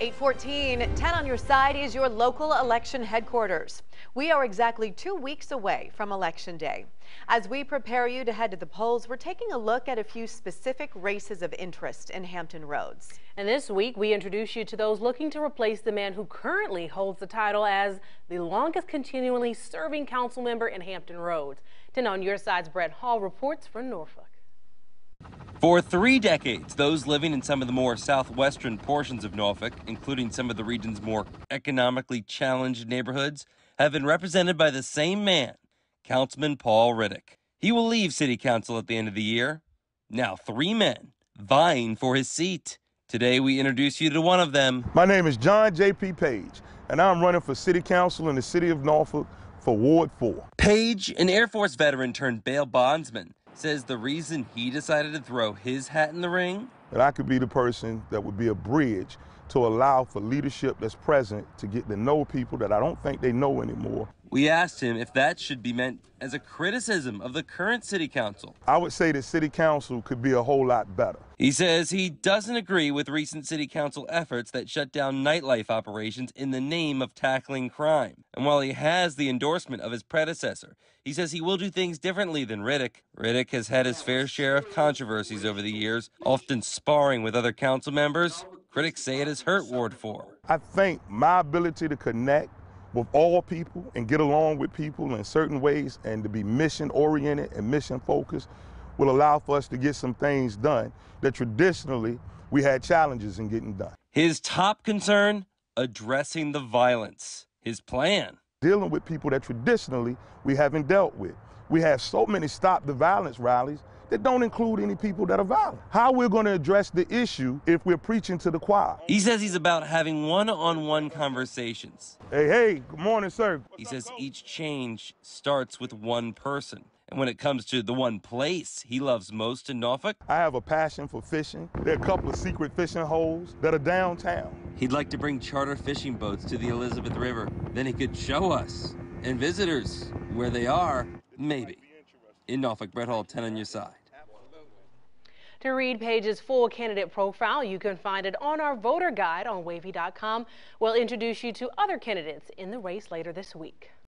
814, 10 on your side is your local election headquarters. We are exactly two weeks away from Election Day. As we prepare you to head to the polls, we're taking a look at a few specific races of interest in Hampton Roads. And this week, we introduce you to those looking to replace the man who currently holds the title as the longest continually serving council member in Hampton Roads. 10 on your side's Brett Hall reports from Norfolk. For three decades, those living in some of the more southwestern portions of Norfolk, including some of the region's more economically challenged neighborhoods, have been represented by the same man, Councilman Paul Riddick. He will leave City Council at the end of the year. Now, three men vying for his seat. Today, we introduce you to one of them. My name is John J.P. Paige, and I'm running for City Council in the City of Norfolk for Ward 4. Paige, an Air Force veteran turned bail bondsman, says the reason he decided to throw his hat in the ring that I could be the person that would be a bridge to allow for leadership that's present to get to know people that I don't think they know anymore. We asked him if that should be meant as a criticism of the current city council. I would say the city council could be a whole lot better. He says he doesn't agree with recent city council efforts that shut down nightlife operations in the name of tackling crime. And while he has the endorsement of his predecessor, he says he will do things differently than Riddick. Riddick has had his fair share of controversies over the years, often sparring with other council members. Critics say it has hurt Ward 4. I think my ability to connect with all people and get along with people in certain ways and to be mission oriented and mission focused will allow for us to get some things done that traditionally we had challenges in getting done. His top concern addressing the violence. His plan dealing with people that traditionally we haven't dealt with. We have so many stop the violence rallies that don't include any people that are violent. How we're going to address the issue if we're preaching to the choir? He says he's about having one-on-one conversations. Hey, hey, good morning, sir. He says each change starts with one person. And when it comes to the one place he loves most in Norfolk, I have a passion for fishing. There are a couple of secret fishing holes that are downtown. He'd like to bring charter fishing boats to the Elizabeth River. Then he could show us and visitors where they are, maybe. In Norfolk, Brett Hall, 10 on your side. To read Paige's full candidate profile, you can find it on our voter guide on wavy.com. We'll introduce you to other candidates in the race later this week.